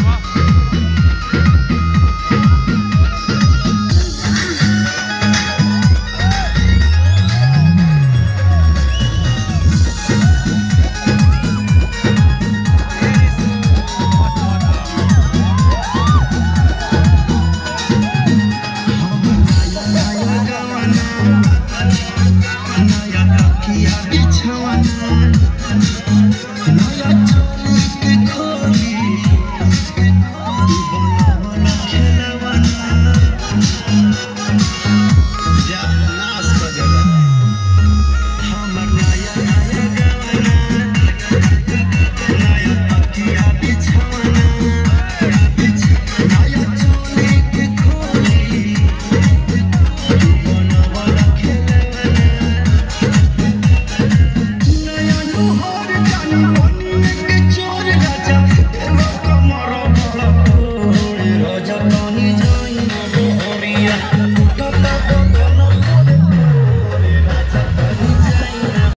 Tamam. oh.